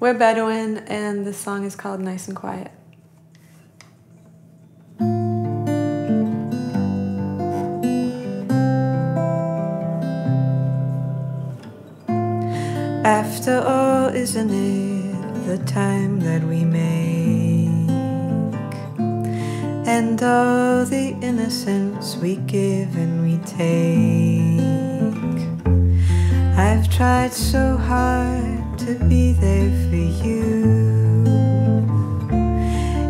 We're Bedouine, and this song is called Nice and Quiet. After all, isn't it the time that we make? And all the innocence we give and we take. I've tried so hard to be there for you.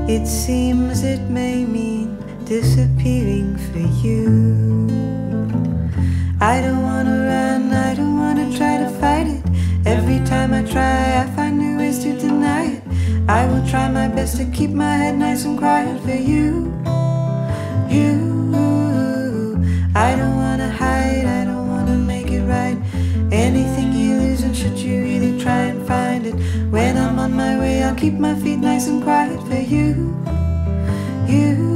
It seems it may mean disappearing for you. I don't wanna run, I don't wanna try to fight it. Every time I try, I find new ways to deny it. I will try my best to keep my head nice and quiet for you. You. Find it? When I'm on my way, I'll keep my feet nice and quiet for you. You.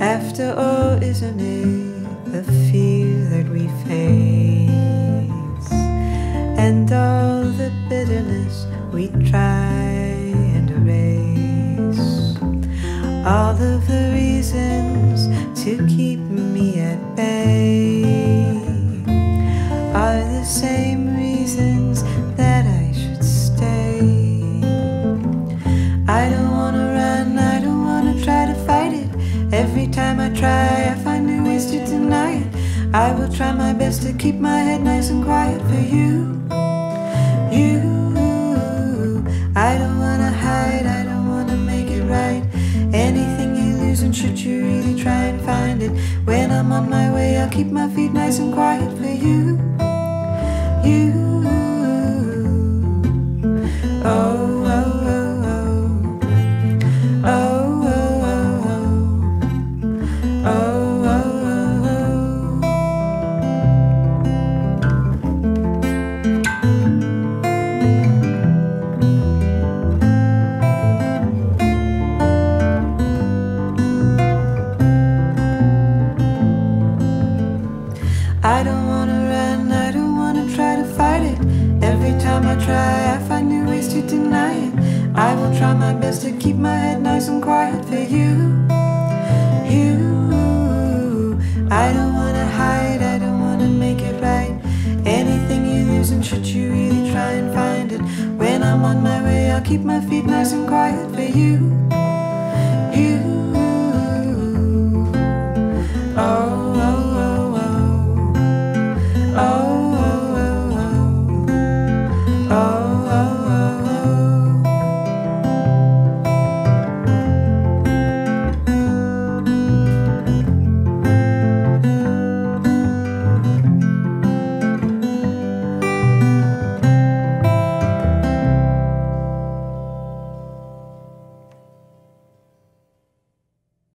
After all, isn't it the fear that we face? And all the bitterness we try and erase. All of the reasons to keep me at bay are the same reasons that I should stay. I don't wanna run, I don't wanna try to fight it. Every time I try, I find new ways to deny it. I will try my best to keep my head nice and quiet for you. You, I don't wanna hide, I don't wanna make it right. Anything you lose, and should you When I'm on my way, I'll keep my feet nice and quiet for. You. I try, I find new ways to deny it. I will try my best to keep my head nice and quiet for you. You, I don't wanna hide, I don't wanna make it right. Anything you lose, and should you really try and find it? When I'm on my way, I'll keep my feet nice and quiet for you.